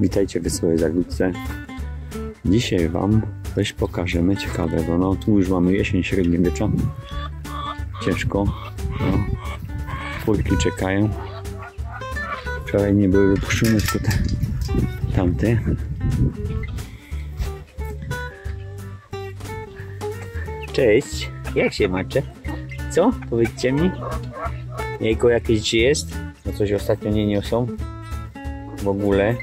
Witajcie w Wesołej Zagródce. Dzisiaj Wam coś pokażemy ciekawego. No tu już mamy jesień średniowiecza. Ciężko. No. Furki czekają. Wczoraj nie były wypuszczone, tylko te tamte. Cześć, jak się macie? Co? Powiedzcie mi. Jajko jakieś dzisiaj jest? No coś ostatnio nie niosą. W ogóle.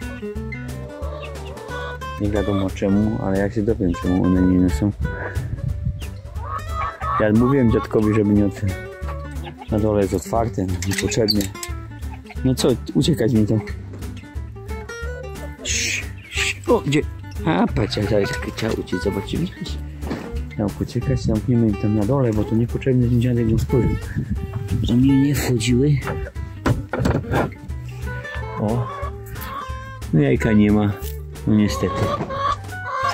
Nie wiadomo czemu, ale jak się dowiem czemu one nie niosą. Ja mówiłem dziadkowi, żeby nie otw... Na dole jest otwarte, niepotrzebnie. No co, uciekać mi sz, o, gdzie? A, patrz, jak takie ciało ci zobaczyli. Miał uciekać, zamkniemy im tam na dole, bo to niepotrzebnie ten dziadek go spojrzy. Że mi nie wchodziły. O. No jajka nie ma. No niestety.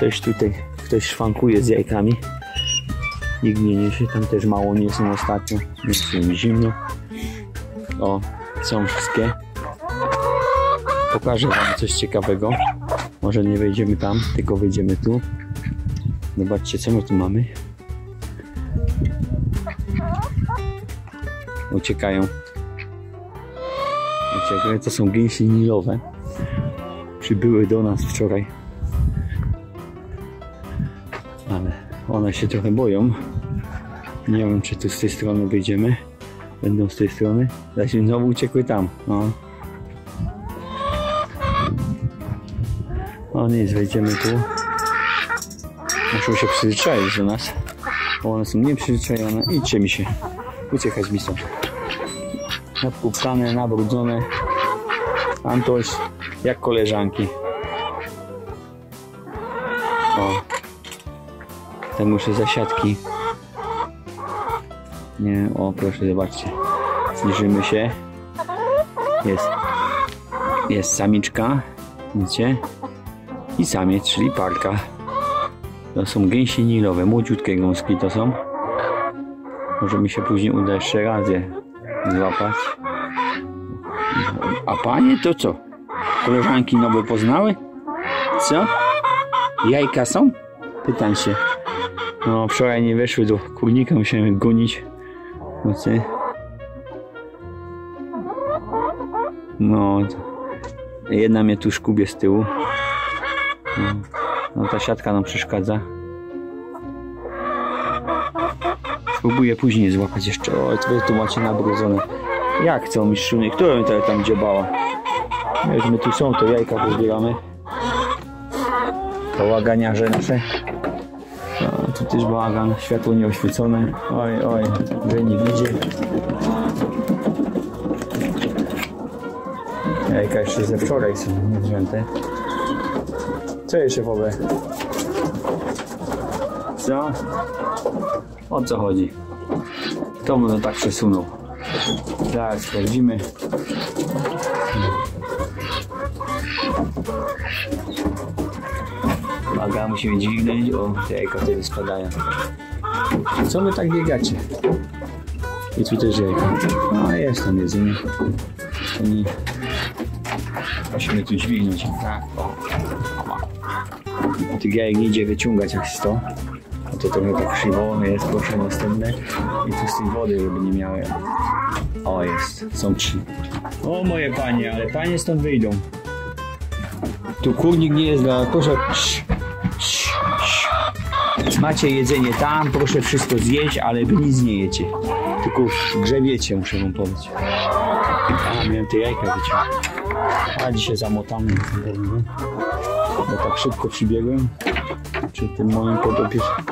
Coś tutaj, ktoś szwankuje z jajkami. Nikt nie niesie, tam też mało nie są ostatnio. Jest im zimno. O, są wszystkie. Pokażę wam coś ciekawego. Może nie wejdziemy tam, tylko wejdziemy tu. Zobaczcie, co my tu mamy. Uciekają. Uciekają. To są gęsi nilowe. Przybyły do nas wczoraj. Ale one się trochę boją. Nie wiem, czy tu z tej strony wyjdziemy. Będą z tej strony. Zaś znowu uciekły tam. No. O wejdziemy tu. Muszą się przyzwyczaić do nas. Bo one są nieprzyzwyczajone. Idźcie mi się. Uciekać mi stąd. Nadpuptane, nabrudzone. Antoś, jak koleżanki. O. Te muszę zasiadki. Nie, o proszę, zobaczcie. Zbliżymy się. Jest. Jest samiczka. Widzicie? I samiec, czyli parka. To są gęsi nilowe, młodziutkie gąski to są. Może mi się później uda jeszcze raz je złapać. A panie to co? Koleżanki nowe poznały? Co? Jajka są? Pytam się. No wczoraj nie weszły do kurnika, musiałem gonić. No co? No, jedna mnie tu szkubie z tyłu. No. No ta siatka nam przeszkadza. Spróbuję później złapać jeszcze. O, tu macie nabrudzone. Jak chcą mistrzuny? Która mi tutaj tam dziobała? Jak my tu są, to jajka pozbieramy. Bałaganiarze nasze. No, tu też bałagan, światło nieoświecone. Oj, oj, że nie widzi. Jajka jeszcze ze wczoraj są wzięte. Co jeszcze w Co? O co chodzi? Kto mu to tak przesunął? Zaraz sprawdzimy. Uwaga, musimy dźwignąć. O, te jajka wtedy spadają. Co wy tak biegacie? I tu też jajka. No, jest tam jedzenie. Oni... Musimy tu dźwignąć. Tak, o. Tych jajek idzie wyciągać jak sto. No to trochę tak krzywo jest, proszę następne. I tu z tej wody, żeby nie miały. O, jest, są trzy. O, moje panie, ale panie stąd wyjdą. Tu kurnik nie jest dla... Proszę... Macie jedzenie tam, proszę wszystko zjeść, ale wy nic nie jecie. Tylko grzebiecie, muszę wam powiedzieć. A, miałem te jajka wyciągnąć. A dzisiaj zamotany. Bo tak szybko przybiegłem. Czy tym moim podopiecznym.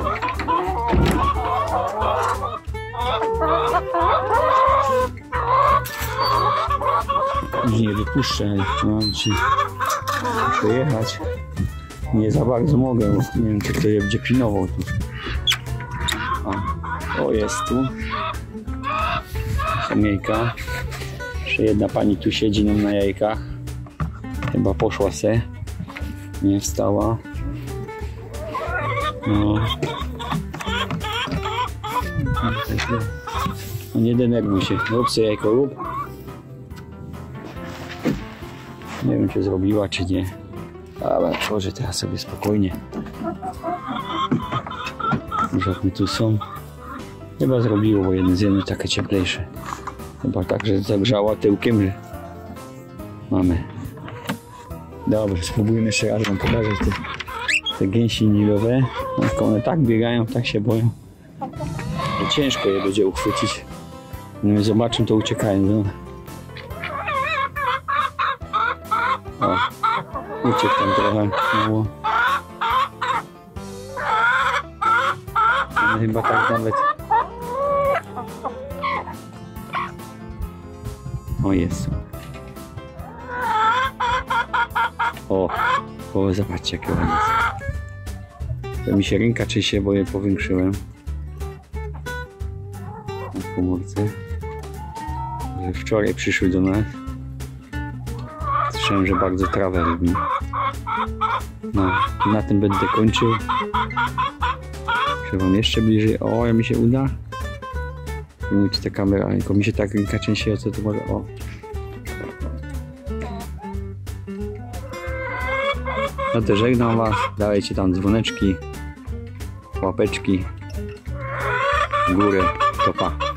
Już nie wypuszczę. Mam ci przejechać. Nie za bardzo mogę, nie wiem, czy ktoś będzie pilnował tu. O jest tu. Samiejka. Jeszcze jedna pani tu siedzi nam na jajkach. Chyba poszła se. Nie wstała. No. No nie denerwuj się. Rób sobie jajko, rób. Nie wiem, czy zrobiła, czy nie. Ale tworzę teraz sobie spokojnie. Jak my tu są. Chyba zrobiło, bo jeden z jednych takie cieplejsze. Chyba tak, że zagrzała tyłkiem, że mamy. Dobrze, spróbujmy jeszcze raz wam pokazać te, te gęsi nilowe. No, tylko one tak biegają, tak się boją. że ciężko je będzie uchwycić. No i zobaczą, to uciekają. No. O, uciekł tam trochę. No. No, chyba tak nawet. O jest. O, o zobaczcie jakie ładne. To mi się ręka czy się, bo je powiększyłem. Na komórce. Wczoraj przyszły do nas. Słyszałem, że bardzo trawę lubi. No, na tym będę kończył. Czy wam jeszcze bliżej? O, jak mi się uda. Nie wiem, czy ta kamera, tylko mi się tak ręka co to może. O. No to żegnam was. Dajcie tam dzwoneczki, łapeczki, górę, to pa.